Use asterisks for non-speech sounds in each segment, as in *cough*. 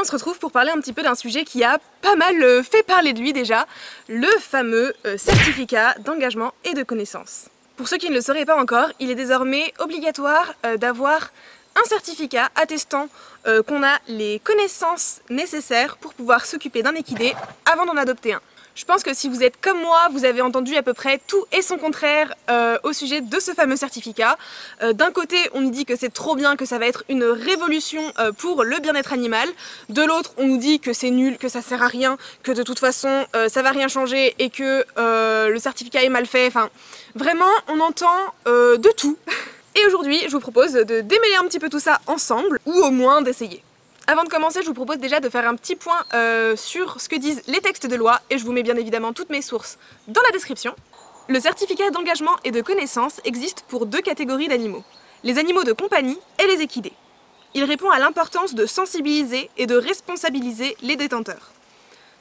on se retrouve pour parler un petit peu d'un sujet qui a pas mal euh, fait parler de lui déjà, le fameux euh, certificat d'engagement et de connaissance. Pour ceux qui ne le sauraient pas encore, il est désormais obligatoire euh, d'avoir un certificat attestant qu'on a les connaissances nécessaires pour pouvoir s'occuper d'un équidé avant d'en adopter un. Je pense que si vous êtes comme moi, vous avez entendu à peu près tout et son contraire euh, au sujet de ce fameux certificat. Euh, d'un côté, on nous dit que c'est trop bien, que ça va être une révolution euh, pour le bien-être animal. De l'autre, on nous dit que c'est nul, que ça sert à rien, que de toute façon, ça va rien changer et que le certificat est mal fait. Enfin, vraiment, on entend de tout. *laughs* Et aujourd'hui, je vous propose de démêler un petit peu tout ça ensemble, ou au moins d'essayer. Avant de commencer, je vous propose déjà de faire un petit point euh, sur ce que disent les textes de loi et je vous mets bien évidemment toutes mes sources dans la description. Le certificat d'engagement et de connaissance existe pour deux catégories d'animaux, les animaux de compagnie et les équidés. Il répond à l'importance de sensibiliser et de responsabiliser les détenteurs.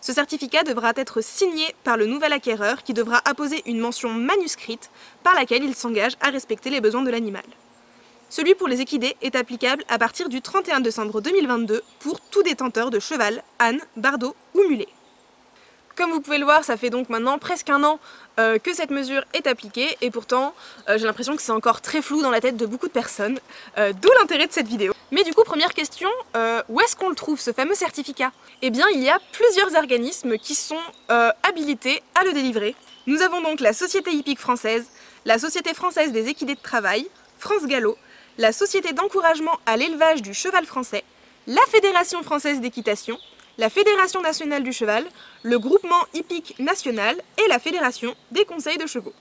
Ce certificat devra être signé par le nouvel acquéreur qui devra apposer une mention manuscrite par laquelle il s'engage à respecter les besoins de l'animal. Celui pour les équidés est applicable à partir du 31 décembre 2022 pour tout détenteur de cheval, âne, bardeau ou mulet. Comme vous pouvez le voir, ça fait donc maintenant presque un an euh, que cette mesure est appliquée et pourtant euh, j'ai l'impression que c'est encore très flou dans la tête de beaucoup de personnes, euh, d'où l'intérêt de cette vidéo. Mais du coup, première question, où est-ce qu'on le trouve ce fameux certificat? Eh bien, il y a plusieurs organismes qui sont habilités à le délivrer. Nous avons donc la Société hippique française, la Société française des équidés de travail, France Gallo, la Société d'encouragement à l'élevage du cheval français, la Fédération française d'équitation, la Fédération nationale du cheval, le groupement hippique national et la Fédération des conseils de chevaux.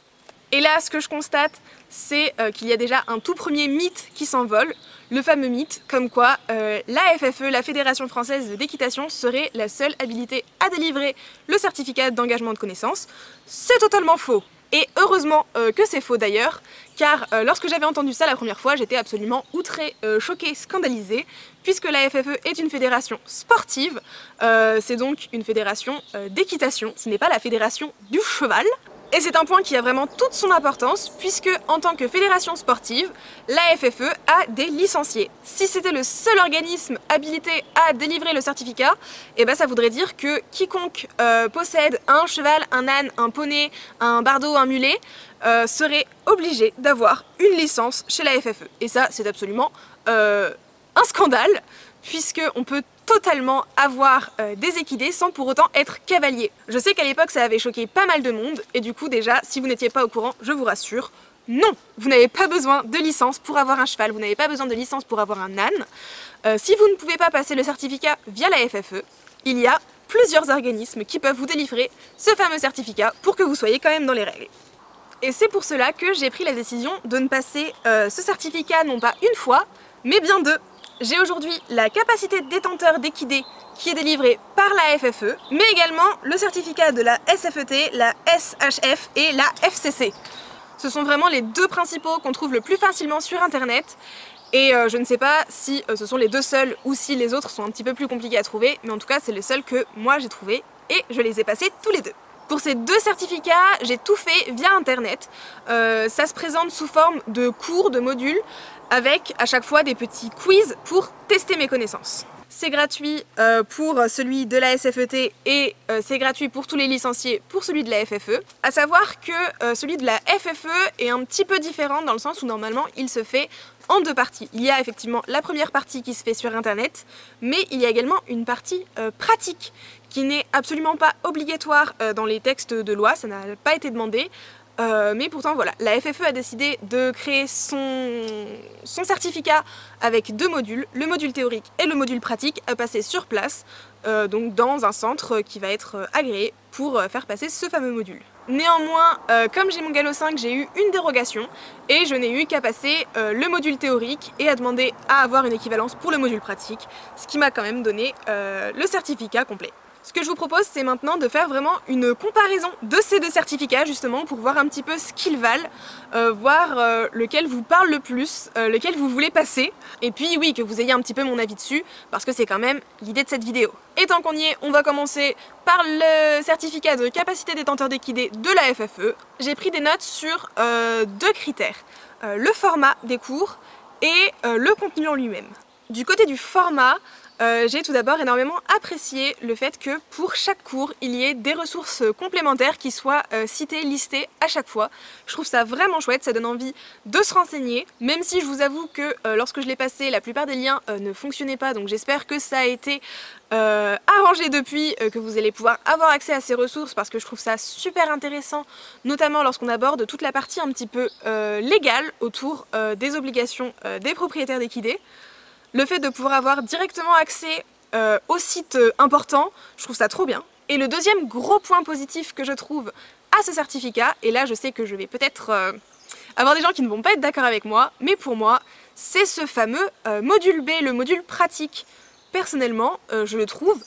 Et là, ce que je constate, c'est euh, qu'il y a déjà un tout premier mythe qui s'envole, le fameux mythe comme quoi euh, la FFE, la Fédération française d'équitation, serait la seule habilité à délivrer le certificat d'engagement de connaissance. C'est totalement faux. Et heureusement euh, que c'est faux d'ailleurs, car euh, lorsque j'avais entendu ça la première fois, j'étais absolument outrée, euh, choquée, scandalisée, puisque la FFE est une fédération sportive, c'est donc une fédération d'équitation, ce n'est pas la fédération du cheval, et c'est un point qui a vraiment toute son importance puisque en tant que fédération sportive, la FFE a des licenciés. Si c'était le seul organisme habilité à délivrer le certificat, eh ben ça voudrait dire que quiconque euh, possède un cheval, un âne, un poney, un bardeau, un mulet, euh, serait obligé d'avoir une licence chez la FFE. Et ça, c'est absolument euh, un scandale puisque on peut totalement avoir euh, des équidés sans pour autant être cavalier. Je sais qu'à l'époque ça avait choqué pas mal de monde et du coup déjà si vous n'étiez pas au courant, je vous rassure, non, vous n'avez pas besoin de licence pour avoir un cheval, vous n'avez pas besoin de licence pour avoir un âne. Euh, si vous ne pouvez pas passer le certificat via la FFE, il y a plusieurs organismes qui peuvent vous délivrer ce fameux certificat pour que vous soyez quand même dans les règles. Et c'est pour cela que j'ai pris la décision de ne passer euh, ce certificat non pas une fois, mais bien deux. J'ai aujourd'hui la capacité détenteur d'équidés qui est délivrée par la FFE, mais également le certificat de la SFET, la SHF et la FCC. Ce sont vraiment les deux principaux qu'on trouve le plus facilement sur internet et euh, je ne sais pas si euh, ce sont les deux seuls ou si les autres sont un petit peu plus compliqués à trouver, mais en tout cas c'est les seuls que moi j'ai trouvé et je les ai passés tous les deux. Pour ces deux certificats, j'ai tout fait via internet. Euh, ça se présente sous forme de cours, de modules avec à chaque fois des petits quiz pour tester mes connaissances. C'est gratuit euh, pour celui de la SFET et euh, c'est gratuit pour tous les licenciés pour celui de la FFE. A savoir que euh, celui de la FFE est un petit peu différent dans le sens où normalement il se fait en deux parties. Il y a effectivement la première partie qui se fait sur internet, mais il y a également une partie pratique qui n'est absolument pas obligatoire dans les textes de loi, ça n'a pas été demandé. Euh, mais pourtant voilà, la FFE a décidé de créer son, certificat avec deux modules, le module théorique et le module pratique, à passer sur place, euh, donc dans un centre qui va être euh, agréé pour faire passer ce fameux module. Néanmoins, comme j'ai mon Gallo 5, j'ai eu une dérogation et je n'ai eu qu'à passer le module théorique et à demander à avoir une équivalence pour le module pratique, ce qui m'a quand même donné le certificat complet. Ce que je vous propose, c'est maintenant de faire vraiment une comparaison de ces deux certificats, justement, pour voir un petit peu ce qu'ils valent, euh, voir euh, lequel vous parle le plus, euh, lequel vous voulez passer, et puis oui, que vous ayez un petit peu mon avis dessus, parce que c'est quand même l'idée de cette vidéo. Et tant qu'on y est, on va commencer par le certificat de capacité détenteur d'équidés de la FFE. J'ai pris des notes sur deux critères, le format des cours et le contenu en lui-même. Du côté du format, Euh, j'ai tout d'abord énormément apprécié le fait que pour chaque cours, il y ait des ressources complémentaires qui soient euh, citées, listées à chaque fois. Je trouve ça vraiment chouette, ça donne envie de se renseigner, même si je vous avoue que euh, lorsque je l'ai passé, la plupart des liens ne fonctionnaient pas, donc j'espère que ça a été arrangé depuis, que vous allez pouvoir avoir accès à ces ressources parce que je trouve ça super intéressant, notamment lorsqu'on aborde toute la partie un petit peu légale autour des obligations des propriétaires d'équidés. Le fait de pouvoir avoir directement accès euh, au site euh, important, je trouve ça trop bien. Et le deuxième gros point positif que je trouve à ce certificat, et là je sais que je vais peut-être euh, avoir des gens qui ne vont pas être d'accord avec moi, mais pour moi, c'est ce fameux module B, le module pratique. Personnellement, je le trouve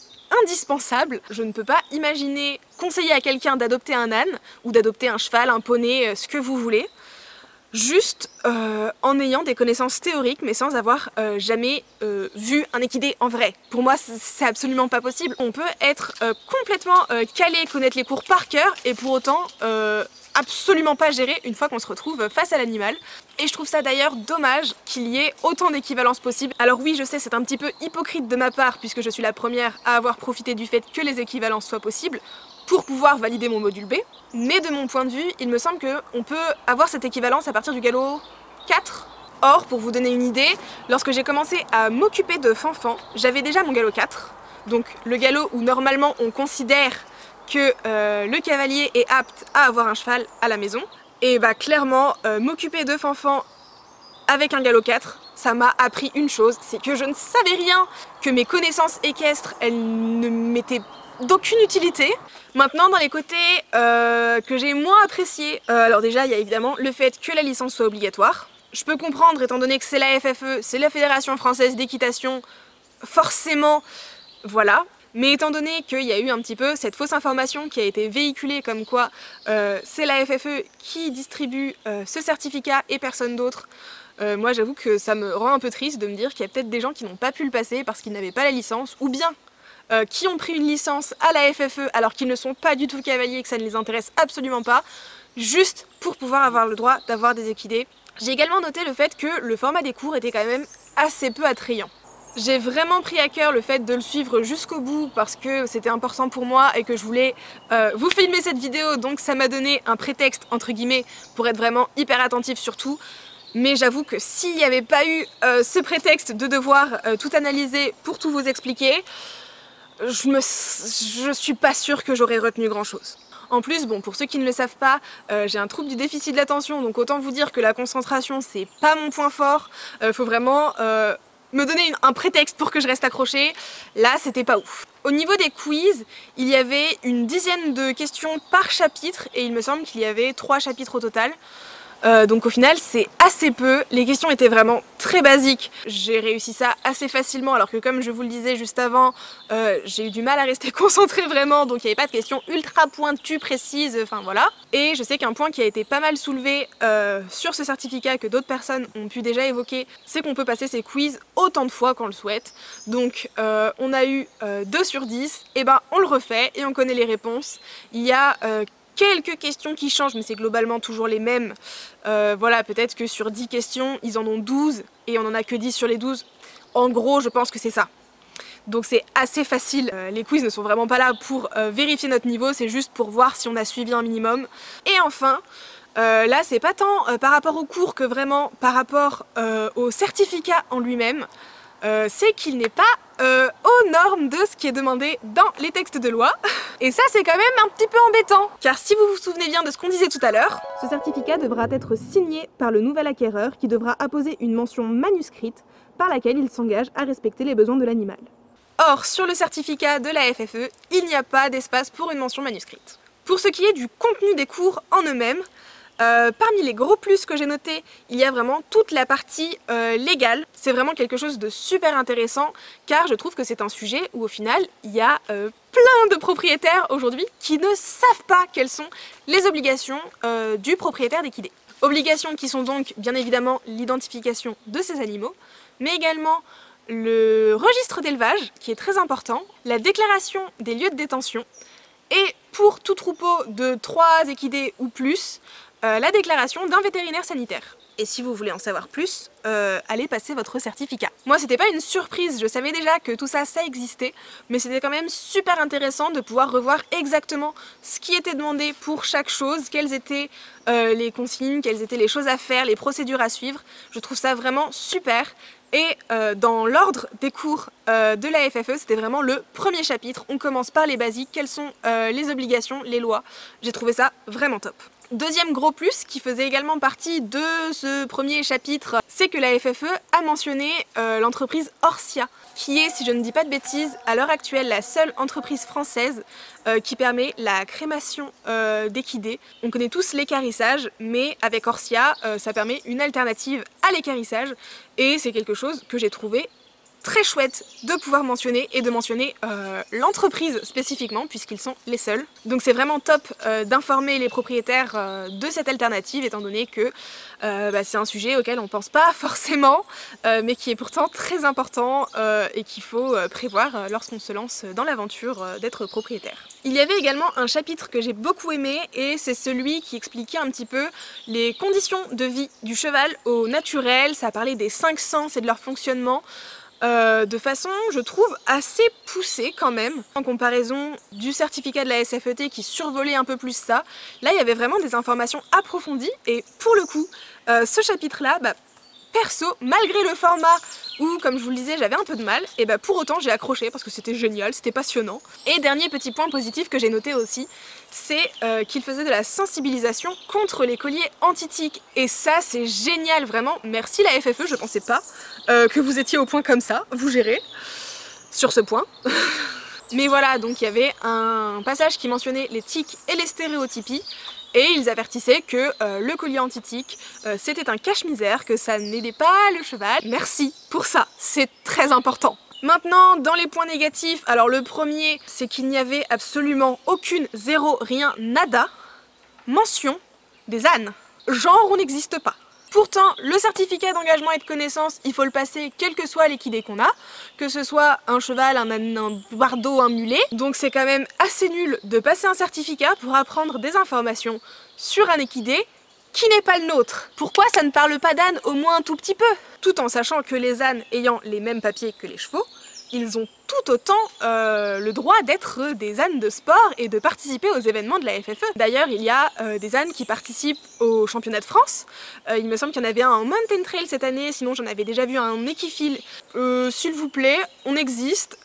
indispensable. Je ne peux pas imaginer conseiller à quelqu'un d'adopter un âne, ou d'adopter un cheval, un poney, ce que vous voulez juste euh, en ayant des connaissances théoriques mais sans avoir euh, jamais euh, vu un équidé en vrai. Pour moi c'est absolument pas possible. On peut être complètement calé, connaître les cours par cœur et pour autant absolument pas gérer une fois qu'on se retrouve face à l'animal. Et je trouve ça d'ailleurs dommage qu'il y ait autant d'équivalences possibles. Alors oui je sais c'est un petit peu hypocrite de ma part puisque je suis la première à avoir profité du fait que les équivalences soient possibles pour pouvoir valider mon module B. Mais de mon point de vue, il me semble qu'on peut avoir cette équivalence à partir du galop 4. Or, pour vous donner une idée, lorsque j'ai commencé à m'occuper de Fanfan, j'avais déjà mon galop 4. Donc le galop où normalement on considère que euh, le cavalier est apte à avoir un cheval à la maison. Et bah clairement, euh, m'occuper de Fanfan avec un galop 4, ça m'a appris une chose, c'est que je ne savais rien, que mes connaissances équestres, elles ne m'étaient d'aucune utilité. Maintenant, dans les côtés euh, que j'ai moins appréciés, euh, alors déjà, il y a évidemment le fait que la licence soit obligatoire. Je peux comprendre, étant donné que c'est la FFE, c'est la Fédération Française d'Équitation, forcément, voilà. Mais étant donné qu'il y a eu un petit peu cette fausse information qui a été véhiculée comme quoi euh, c'est la FFE qui distribue ce certificat et personne d'autre, moi j'avoue que ça me rend un peu triste de me dire qu'il y a peut-être des gens qui n'ont pas pu le passer parce qu'ils n'avaient pas la licence, ou bien euh, qui ont pris une licence à la FFE alors qu'ils ne sont pas du tout cavaliers et que ça ne les intéresse absolument pas, juste pour pouvoir avoir le droit d'avoir des équidés. J'ai également noté le fait que le format des cours était quand même assez peu attrayant. J'ai vraiment pris à cœur le fait de le suivre jusqu'au bout parce que c'était important pour moi et que je voulais euh, vous filmer cette vidéo donc ça m'a donné un prétexte entre guillemets pour être vraiment hyper attentif sur tout. Mais j'avoue que s'il n'y avait pas eu euh, ce prétexte de devoir tout analyser pour tout vous expliquer, je, me, suis pas sûre que j'aurais retenu grand chose. En plus, bon, pour ceux qui ne le savent pas, euh, j'ai un trouble du déficit de l'attention, donc autant vous dire que la concentration, c'est pas mon point fort. Euh, faut vraiment euh, me donner un prétexte pour que je reste accrochée. Là, c'était pas ouf. Au niveau des quiz, il y avait une dizaine de questions par chapitre, et il me semble qu'il y avait trois chapitres au total. Euh, donc au final c'est assez peu, les questions étaient vraiment très basiques. J'ai réussi ça assez facilement alors que comme je vous le disais juste avant, euh, j'ai eu du mal à rester *laughs* concentrée vraiment donc il n'y avait pas de questions ultra pointues, précises, enfin voilà. Et je sais qu'un point qui a été pas mal soulevé euh, sur ce certificat que d'autres personnes ont pu déjà évoquer, c'est qu'on peut passer ces quiz autant de fois qu'on le souhaite. Donc on a eu 2 sur 10, et ben on le refait et on connaît les réponses. Il y a quelques questions qui changent, mais c'est globalement toujours les mêmes. Euh, voilà, peut-être que sur 10 questions, ils en ont 12 et on en a que 10 sur les 12. En gros, je pense que c'est ça. Donc c'est assez facile. Euh, les quiz ne sont vraiment pas là pour euh, vérifier notre niveau, c'est juste pour voir si on a suivi un minimum. Et enfin, là c'est pas tant par rapport au cours que vraiment par rapport au certificat en lui-même. C'est qu'il n'est pas euh, aux normes de ce qui est demandé dans les textes de loi. *laughs* Et ça c'est quand même un petit peu embêtant, car si vous vous souvenez bien de ce qu'on disait tout à l'heure, ce certificat devra être signé par le nouvel acquéreur qui devra apposer une mention manuscrite par laquelle il s'engage à respecter les besoins de l'animal. Or, sur le certificat de la FFE, il n'y a pas d'espace pour une mention manuscrite. Pour ce qui est du contenu des cours en eux-mêmes, euh, parmi les gros plus que j'ai notés, il y a vraiment toute la partie euh, légale. C'est vraiment quelque chose de super intéressant car je trouve que c'est un sujet où au final il y a euh, plein de propriétaires aujourd'hui qui ne savent pas quelles sont les obligations du propriétaire d'équidés. Obligations qui sont donc bien évidemment l'identification de ces animaux, mais également le registre d'élevage qui est très important, la déclaration des lieux de détention, et pour tout troupeau de 3 équidés ou plus, la déclaration d'un vétérinaire sanitaire. Et si vous voulez en savoir plus, euh, allez passer votre certificat. Moi, c'était pas une surprise, je savais déjà que tout ça, ça existait, mais c'était quand même super intéressant de pouvoir revoir exactement ce qui était demandé pour chaque chose, quelles étaient euh, les consignes, quelles étaient les choses à faire, les procédures à suivre. Je trouve ça vraiment super. Et euh, dans l'ordre des cours de la FFE, c'était vraiment le premier chapitre. On commence par les basiques, quelles sont les obligations, les lois? J'ai trouvé ça vraiment top. Deuxième gros plus qui faisait également partie de ce premier chapitre, c'est que la FFE a mentionné euh, l'entreprise Orsia, qui est, si je ne dis pas de bêtises, à l'heure actuelle la seule entreprise française euh, qui permet la crémation euh, d'équidés. On connaît tous l'écarissage, mais avec Orsia, ça permet une alternative à l'écarissage, et c'est quelque chose que j'ai trouvé très chouette de pouvoir mentionner et de mentionner euh, l'entreprise spécifiquement puisqu'ils sont les seuls. Donc c'est vraiment top euh, d'informer les propriétaires euh, de cette alternative étant donné que bah, c'est un sujet auquel on pense pas *laughs* forcément mais qui est pourtant très important et qu'il faut prévoir lorsqu'on se lance dans l'aventure d'être propriétaire. Il y avait également un chapitre que j'ai beaucoup aimé et c'est celui qui expliquait un petit peu les conditions de vie du cheval au naturel, ça parlait des cinq sens et de leur fonctionnement. Euh, de façon, je trouve, assez poussée quand même, en comparaison du certificat de la SFET qui survolait un peu plus ça. Là, il y avait vraiment des informations approfondies, et pour le coup, euh, ce chapitre-là, bah, perso, malgré le format où, comme je vous le disais, j'avais un peu de mal, et bah pour autant j'ai accroché parce que c'était génial, c'était passionnant. Et dernier petit point positif que j'ai noté aussi, c'est euh, qu'il faisait de la sensibilisation contre les colliers antitiques. Et ça, c'est génial, vraiment. Merci la FFE, je pensais pas euh, que vous étiez au point comme ça, vous gérez, sur ce point. *laughs* Mais voilà, donc il y avait un passage qui mentionnait les tics et les stéréotypies, et ils avertissaient que euh, le collier antitique euh, c'était un cache-misère, que ça n'aidait pas le cheval. Merci pour ça, c'est très important. Maintenant, dans les points négatifs, alors le premier, c'est qu'il n'y avait absolument aucune, zéro, rien, nada, mention des ânes. Genre, on n'existe pas. Pourtant, le certificat d'engagement et de connaissance, il faut le passer quel que soit l'équidé qu'on a, que ce soit un cheval, un, un bardeau, un mulet. Donc c'est quand même assez nul de passer un certificat pour apprendre des informations sur un équidé qui n'est pas le nôtre. Pourquoi ça ne parle pas d'âne au moins un tout petit peu? Tout en sachant que les ânes ayant les mêmes papiers que les chevaux, ils ont tout autant euh, le droit d'être des ânes de sport et de participer aux événements de la FFE. D'ailleurs, il y a euh, des ânes qui participent au championnat de France. Euh, il me semble qu'il y en avait un en mountain trail cette année, sinon j'en avais déjà vu un équifile. S'il vous plaît, on existe,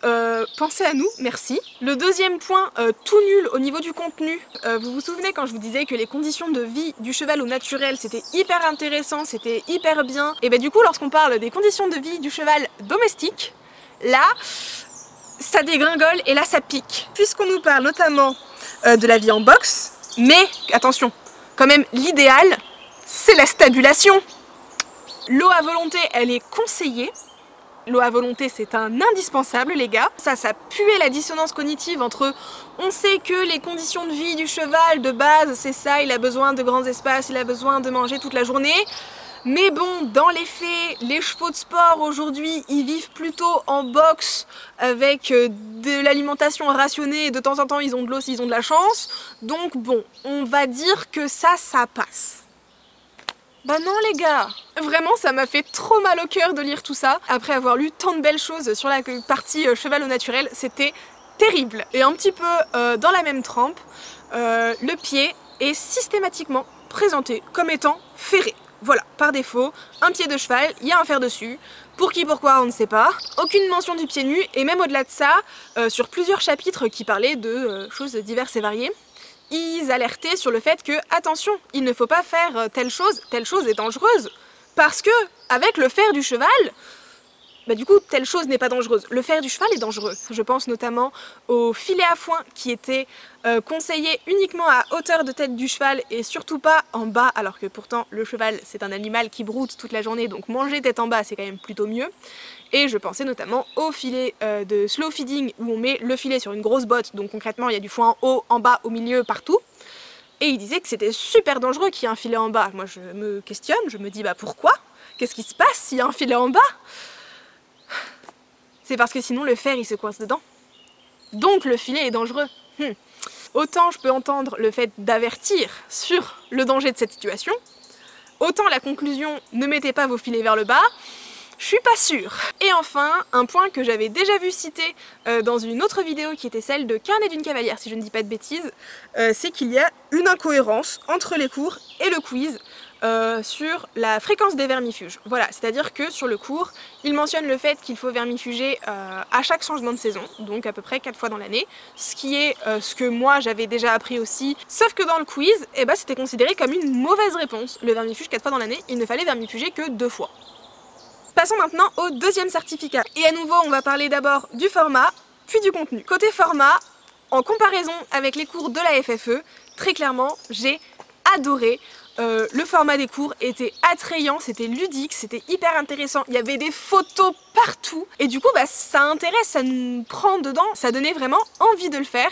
pensez à nous, merci. Le deuxième point, tout nul au niveau du contenu. vous vous souvenez quand je vous disais que les conditions de vie du cheval au naturel, c'était hyper intéressant, c'était hyper bien? Et bien du coup, lorsqu'on parle des conditions de vie du cheval domestique, là, ça dégringole et là ça pique. Puisqu'on nous parle notamment euh, de la vie en boxe, mais attention, quand même l'idéal, c'est la stabulation. L'eau à volonté, elle est conseillée. L'eau à volonté, c'est un indispensable, les gars. Ça, ça puait la dissonance cognitive entre on sait que les conditions de vie du cheval, de base, c'est ça, il a besoin de grands espaces, il a besoin de manger toute la journée. Mais bon, dans les faits, les chevaux de sport aujourd'hui, ils vivent plutôt en boxe avec euh, de l'alimentation rationnée et de temps en temps ils ont de l'eau s'ils ont de la chance. Donc bon, on va dire que ça, ça passe. Bah non les gars Vraiment ça m'a fait trop mal au cœur de lire tout ça. Après avoir lu tant de belles choses sur la partie euh, cheval au naturel, c'était terrible. Et un petit peu euh, dans la même trempe, le pied est systématiquement présenté comme étant ferré. Voilà, par défaut, un pied de cheval, il y a un fer dessus. Pour qui, pourquoi, on ne sait pas. Aucune mention du pied nu, et même au-delà de ça, euh, sur plusieurs chapitres qui parlaient de euh, choses diverses et variées, ils alertaient sur le fait que, attention, il ne faut pas faire euh, telle chose, telle chose est dangereuse. Parce que, avec le fer du cheval, bah du coup, telle chose n'est pas dangereuse. Le fer du cheval est dangereux. Je pense notamment au filet à foin qui était euh, conseillé uniquement à hauteur de tête du cheval et surtout pas en bas, alors que pourtant le cheval c'est un animal qui broute toute la journée, donc manger tête en bas c'est quand même plutôt mieux. Et je pensais notamment au filet euh, de slow feeding où on met le filet sur une grosse botte, donc concrètement il y a du foin en haut, en bas, au milieu, partout. Et il disait que c'était super dangereux qu'il y ait un filet en bas. Moi je me questionne, je me dis bah pourquoi? Qu'est-ce qui se passe s'il y a un filet en bas? C'est parce que sinon le fer il se coince dedans. Donc le filet est dangereux. Hmm. autant je peux entendre le fait d'avertir sur le danger de cette situation, autant la conclusion ne mettez pas vos filets vers le bas, je suis pas sûre. Et enfin, un point que j'avais déjà vu cité euh, dans une autre vidéo qui était celle de Carnet d'une cavalière, si je ne dis pas de bêtises, euh, c'est qu'il y a une incohérence entre les cours et le quiz. Euh, sur la fréquence des vermifuges. Voilà, c'est-à-dire que sur le cours, il mentionne le fait qu'il faut vermifuger à chaque changement de saison, donc à peu près 4 fois dans l'année, ce qui est ce que moi j'avais déjà appris aussi, sauf que dans le quiz, eh ben, c'était considéré comme une mauvaise réponse. Le vermifuge 4 fois dans l'année, il ne fallait vermifuger que 2 fois. Passons maintenant au deuxième certificat. Et à nouveau, on va parler d'abord du format, puis du contenu. Côté format, en comparaison avec les cours de la FFE, très clairement, j'ai adoré. Euh, le format des cours était attrayant, c'était ludique, c'était hyper intéressant, il y avait des photos partout et du coup bah, ça intéresse, ça nous prend dedans, ça donnait vraiment envie de le faire.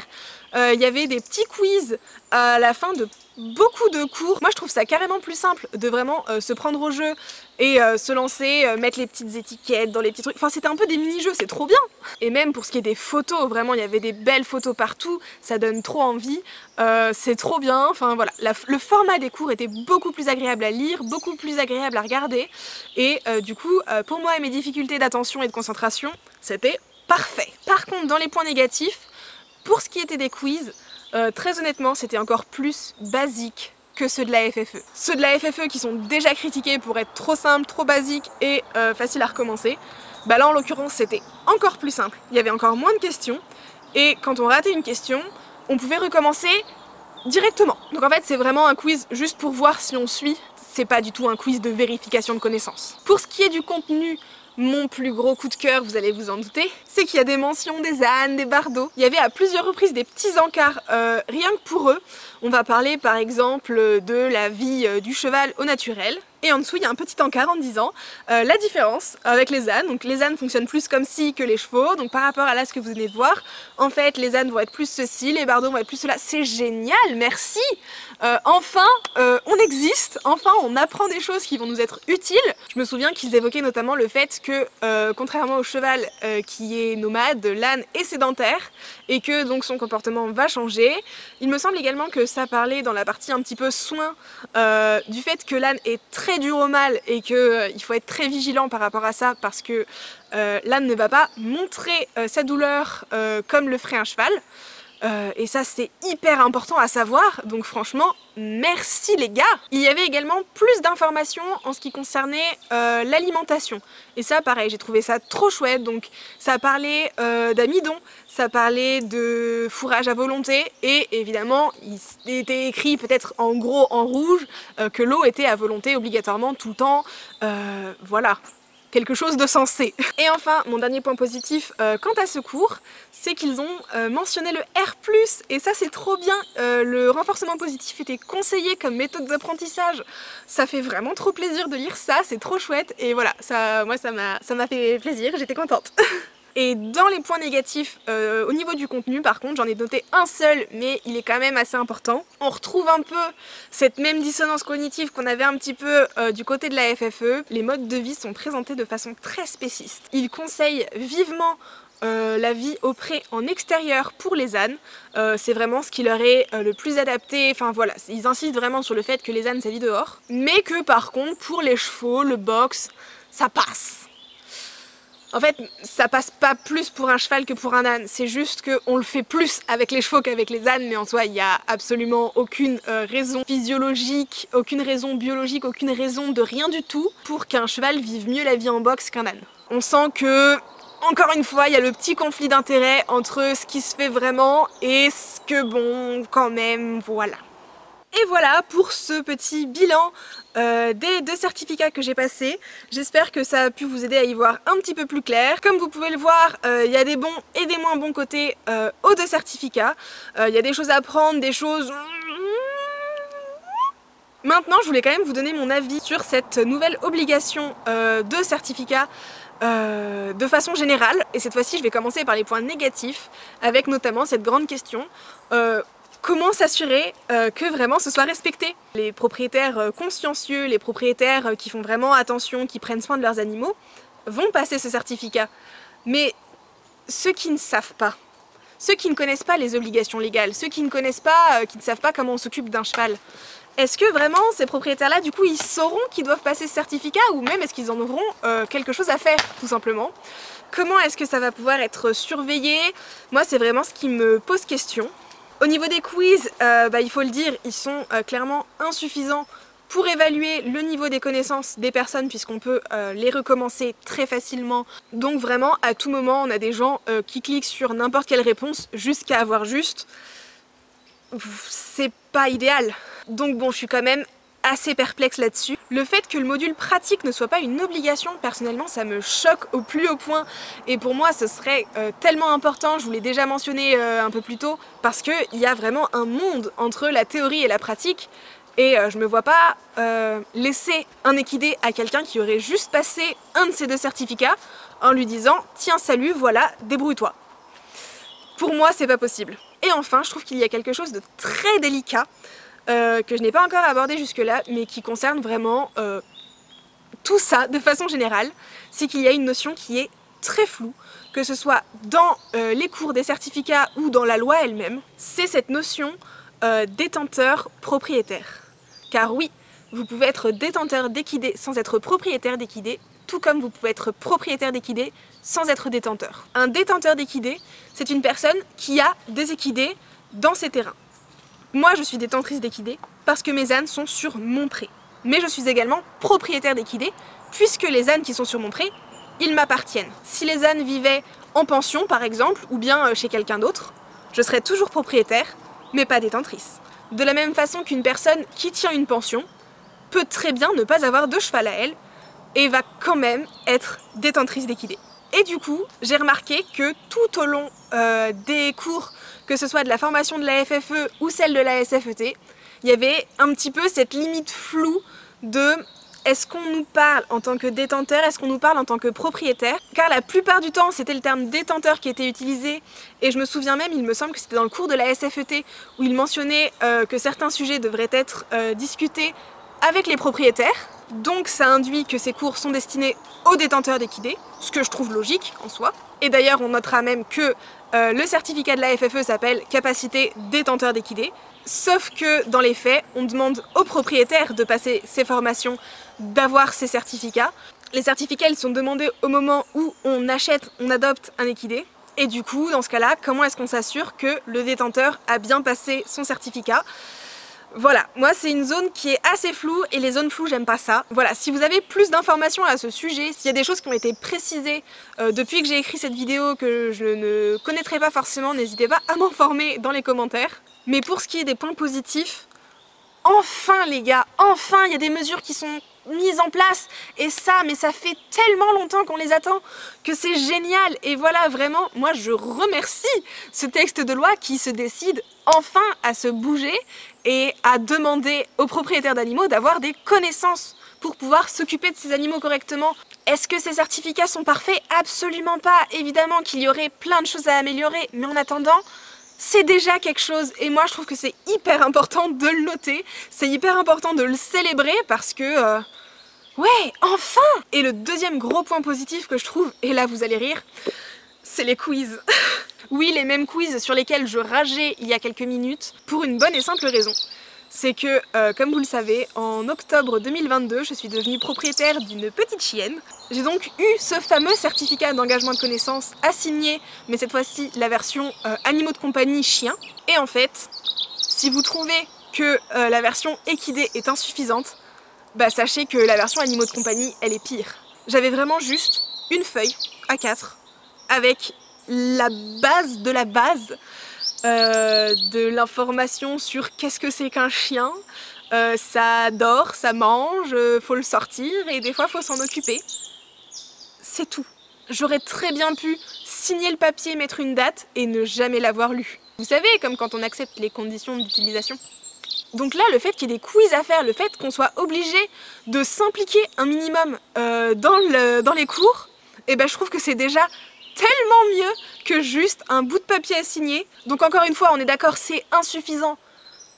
Euh, il y avait des petits quiz à la fin de beaucoup de cours. Moi je trouve ça carrément plus simple de vraiment euh, se prendre au jeu et euh, se lancer, mettre les petites étiquettes dans les petits trucs. Enfin c'était un peu des mini-jeux, c'est trop bien Et même pour ce qui est des photos, vraiment il y avait des belles photos partout, ça donne trop envie, c'est trop bien. Enfin voilà, le format des cours était beaucoup plus agréable à lire, beaucoup plus agréable à regarder et du coup pour moi et mes difficultés d'attention et de concentration, c'était parfait. Par contre dans les points négatifs, pour ce qui était des quiz, euh, très honnêtement, c'était encore plus basique que ceux de la FFE. Ceux de la FFE qui sont déjà critiqués pour être trop simples, trop basiques et euh, faciles à recommencer, bah là en l'occurrence c'était encore plus simple. Il y avait encore moins de questions et quand on ratait une question, on pouvait recommencer directement. Donc en fait c'est vraiment un quiz juste pour voir si on suit, c'est pas du tout un quiz de vérification de connaissances. Pour ce qui est du contenu, mon plus gros coup de cœur, vous allez vous en douter, c'est qu'il y a des mentions des ânes, des bardeaux. Il y avait à plusieurs reprises des petits encarts euh, rien que pour eux. On va parler par exemple de la vie euh, du cheval au naturel. Et en dessous, il y a un petit encart en disant euh, la différence avec les ânes. Donc les ânes fonctionnent plus comme ci que les chevaux. Donc par rapport à là ce que vous venez de voir, en fait les ânes vont être plus ceci, les bardeaux vont être plus cela. C'est génial, merci euh, Enfin, euh, on existe, enfin on apprend des choses qui vont nous être utiles. Je me souviens qu'ils évoquaient notamment le fait que, contrairement au cheval qui est nomade, l'âne est sédentaire et que donc son comportement va changer. Il me semble également que ça parlait dans la partie un petit peu soin du fait que l'âne est très dur au mal et qu'il euh, faut être très vigilant par rapport à ça parce que euh, l'âne ne va pas montrer euh, sa douleur comme le ferait un cheval. Et ça c'est hyper important à savoir, donc franchement merci les gars Il y avait également plus d'informations en ce qui concernait l'alimentation. Et ça pareil, j'ai trouvé ça trop chouette, donc ça parlait d'amidon, ça parlait de fourrage à volonté et évidemment il était écrit peut-être en gros en rouge euh, que l'eau était à volonté obligatoirement tout le temps. Euh, voilà, quelque chose de sensé. Et enfin, mon dernier point positif euh, quant à ce cours, c'est qu'ils ont mentionné le R+, et ça c'est trop bien, le renforcement positif était conseillé comme méthode d'apprentissage, ça fait vraiment trop plaisir de lire ça, c'est trop chouette, et voilà, moi ça m'a fait plaisir, j'étais contente. *laughs* Et dans les points négatifs, euh, au niveau du contenu par contre, j'en ai noté un seul, mais il est quand même assez important. On retrouve un peu cette même dissonance cognitive qu'on avait un petit peu euh, du côté de la FFE. Les modes de vie sont présentés de façon très spéciste. Ils conseillent vivement euh, la vie au pré en extérieur pour les ânes. c'est vraiment ce qui leur est le plus adapté. Enfin voilà, ils insistent vraiment sur le fait que les ânes ça vit dehors. Mais que par contre, pour les chevaux, le box, ça passe. En fait, ça passe pas plus pour un cheval que pour un âne, c'est juste qu'on le fait plus avec les chevaux qu'avec les ânes, mais en soi, il n'y a absolument aucune euh, raison physiologique, aucune raison biologique, aucune raison de rien du tout pour qu'un cheval vive mieux la vie en boxe qu'un âne. On sent que, encore une fois, il y a le petit conflit d'intérêt entre ce qui se fait vraiment et ce que, bon, quand même, voilà. Et voilà pour ce petit bilan euh, des deux certificats que j'ai passés. J'espère que ça a pu vous aider à y voir un petit peu plus clair. Comme vous pouvez le voir, euh, il y a des bons et des moins bons côtés euh, aux deux certificats. Il y a des choses à apprendre, des choses... Maintenant, je voulais quand même vous donner mon avis sur cette nouvelle obligation de certificat de façon générale. Et cette fois-ci, je vais commencer par les points négatifs, avec notamment cette grande question comment s'assurer euh, que vraiment ce soit respecté Les propriétaires euh, consciencieux, les propriétaires euh, qui font vraiment attention, qui prennent soin de leurs animaux, vont passer ce certificat. Mais ceux qui ne savent pas, ceux qui ne connaissent pas les obligations légales, ceux qui ne connaissent pas, qui ne savent pas comment on s'occupe d'un cheval. Est-ce que vraiment ces propriétaires-là, du coup, ils sauront qu'ils doivent passer ce certificat ou même est-ce qu'ils en auront quelque chose à faire, tout simplement? Comment est-ce que ça va pouvoir être surveillé? Moi, c'est vraiment ce qui me pose question. Au niveau des quiz, euh, bah, il faut le dire, ils sont clairement insuffisants pour évaluer le niveau des connaissances des personnes puisqu'on peut euh, les recommencer très facilement. Donc vraiment à tout moment on a des gens euh, qui cliquent sur n'importe quelle réponse jusqu'à avoir juste. C'est pas idéal. Donc bon je suis quand même assez perplexe là-dessus. Le fait que le module pratique ne soit pas une obligation, personnellement, ça me choque au plus haut point. Et pour moi, ce serait euh, tellement important, je vous l'ai déjà mentionné un peu plus tôt, parce qu'il y a vraiment un monde entre la théorie et la pratique. Et euh, je me vois pas euh, laisser un équidé à quelqu'un qui aurait juste passé un de ces deux certificats en lui disant tiens salut voilà débrouille-toi. Pour moi c'est pas possible. Et enfin je trouve qu'il y a quelque chose de très délicat euh, que je n'ai pas encore abordé jusque là mais qui concerne vraiment tout ça de façon générale. C'est qu'il y a une notion qui est très floue que ce soit dans les cours des certificats ou dans la loi elle-même, c'est cette notion détenteur propriétaire. Car oui, vous pouvez être détenteur d'équidés sans être propriétaire d'équidés, tout comme vous pouvez être propriétaire d'équidés sans être détenteur. Un détenteur d'équidés, c'est une personne qui a des équidés dans ses terrains. Moi, je suis détentrice d'équidés parce que mes ânes sont sur mon pré. Mais je suis également propriétaire d'équidés puisque les ânes qui sont sur mon pré, ils m'appartiennent. Si les ânes vivaient en pension, par exemple, ou bien euh, chez quelqu'un d'autre, je serais toujours propriétaire, mais pas détentrice. De la même façon qu'une personne qui tient une pension peut très bien ne pas avoir de cheval à elle et va quand même être détentrice d'équidés. Et du coup, j'ai remarqué que tout au long euh, des cours, que ce soit de la formation de la FFE ou celle de la SFET, il y avait un petit peu cette limite floue de est-ce qu'on nous parle en tant que détenteur, est-ce qu'on nous parle en tant que propriétaire? Car la plupart du temps, c'était le terme détenteur qui était utilisé, et je me souviens même, il me semble que c'était dans le cours de la SFET, où il mentionnait euh, que certains sujets devraient être euh, discutés avec les propriétaires, donc ça induit que ces cours sont destinés aux détenteurs d'équidés, ce que je trouve logique en soi. Et d'ailleurs, on notera même que euh, le certificat de la FFE s'appelle capacité détenteur d'équidés, sauf que dans les faits, on demande aux propriétaires de passer ces formations d'avoir ces certificats. Les certificats, ils sont demandés au moment où on achète, on adopte un équidé. Et du coup, dans ce cas-là, comment est-ce qu'on s'assure que le détenteur a bien passé son certificat? Voilà, moi c'est une zone qui est assez floue et les zones floues j'aime pas ça. Voilà, si vous avez plus d'informations à ce sujet, s'il y a des choses qui ont été précisées euh, depuis que j'ai écrit cette vidéo que je ne connaîtrais pas forcément, n'hésitez pas à m'informer dans les commentaires. Mais pour ce qui est des points positifs, enfin les gars, enfin il y a des mesures qui sont mise en place et ça mais ça fait tellement longtemps qu'on les attend que c'est génial et voilà vraiment moi je remercie ce texte de loi qui se décide enfin à se bouger et à demander aux propriétaires d'animaux d'avoir des connaissances pour pouvoir s'occuper de ces animaux correctement. Est-ce que ces certificats sont parfaits? Absolument pas. Évidemment qu'il y aurait plein de choses à améliorer, mais en attendant, c'est déjà quelque chose et moi je trouve que c'est hyper important de le noter, c'est hyper important de le célébrer parce que... Euh, ouais, enfin Et le deuxième gros point positif que je trouve, et là vous allez rire, c'est les quiz. *laughs* oui, les mêmes quiz sur lesquels je rageais il y a quelques minutes, pour une bonne et simple raison c'est que, euh, comme vous le savez, en octobre 2022, je suis devenue propriétaire d'une petite chienne. J'ai donc eu ce fameux certificat d'engagement de connaissance assigné, mais cette fois-ci la version euh, animaux de compagnie chien. Et en fait, si vous trouvez que euh, la version équidée est insuffisante, bah sachez que la version animaux de compagnie, elle est pire. J'avais vraiment juste une feuille à 4 avec la base de la base euh, de l'information sur qu'est-ce que c'est qu'un chien. Euh, ça dort, ça mange, faut le sortir et des fois faut s'en occuper. C'est tout. J'aurais très bien pu signer le papier, mettre une date et ne jamais l'avoir lu. Vous savez, comme quand on accepte les conditions d'utilisation. Donc là, le fait qu'il y ait des quiz à faire, le fait qu'on soit obligé de s'impliquer un minimum euh, dans les cours, et eh ben, je trouve que c'est déjà tellement mieux que juste un bout de papier à signer. Donc encore une fois, on est d'accord, c'est insuffisant.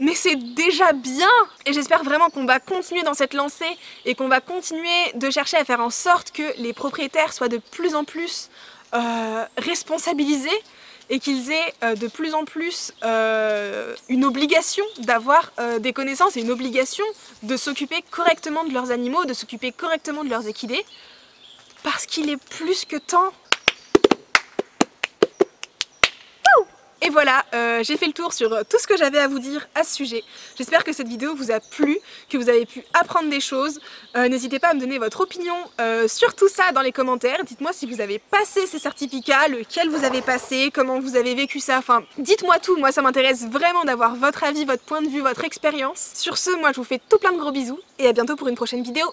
Mais c'est déjà bien Et j'espère vraiment qu'on va continuer dans cette lancée et qu'on va continuer de chercher à faire en sorte que les propriétaires soient de plus en plus euh, responsabilisés et qu'ils aient euh, de plus en plus euh, une obligation d'avoir des connaissances et une obligation de s'occuper correctement de leurs animaux, de s'occuper correctement de leurs équidés, parce qu'il est plus que temps Et voilà, euh, j'ai fait le tour sur tout ce que j'avais à vous dire à ce sujet. J'espère que cette vidéo vous a plu, que vous avez pu apprendre des choses. Euh, n'hésitez pas à me donner votre opinion euh, sur tout ça dans les commentaires. Dites-moi si vous avez passé ces certificats, lequel vous avez passé, comment vous avez vécu ça. Enfin, dites-moi tout, moi ça m'intéresse vraiment d'avoir votre avis, votre point de vue, votre expérience. Sur ce, moi je vous fais tout plein de gros bisous et à bientôt pour une prochaine vidéo.